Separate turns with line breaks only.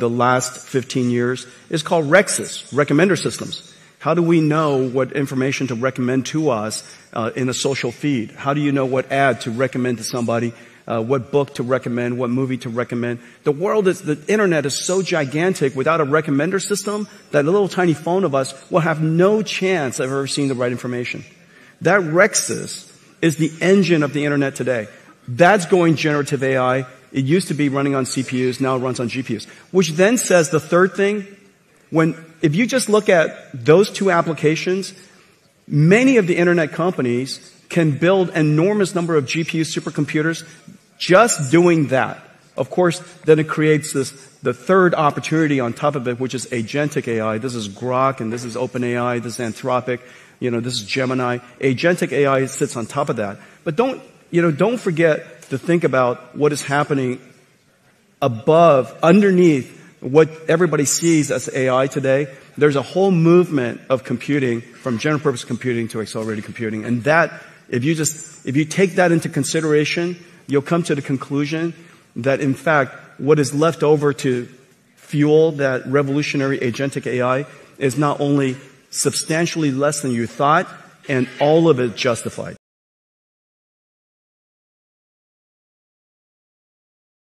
the last 15 years is called RecSys, recommender systems. How do we know what information to recommend to us uh, in a social feed? How do you know what ad to recommend to somebody? Uh, what book to recommend? What movie to recommend? The world is, the internet is so gigantic without a recommender system that a little tiny phone of us will have no chance of ever seeing the right information. That RecSys is the engine of the internet today. That's going generative AI it used to be running on CPUs, now it runs on GPUs. Which then says the third thing, when, if you just look at those two applications, many of the internet companies can build enormous number of GPU supercomputers just doing that. Of course, then it creates this, the third opportunity on top of it, which is agentic AI. This is Grok and this is OpenAI, this is Anthropic, you know, this is Gemini. Agentic AI sits on top of that. But don't, you know, don't forget to think about what is happening above, underneath what everybody sees as AI today. There's a whole movement of computing from general purpose computing to accelerated computing. And that, if you just, if you take that into consideration, you'll come to the conclusion that in fact, what is left over to fuel that revolutionary agentic AI is not only substantially less than you thought, and all of it justified.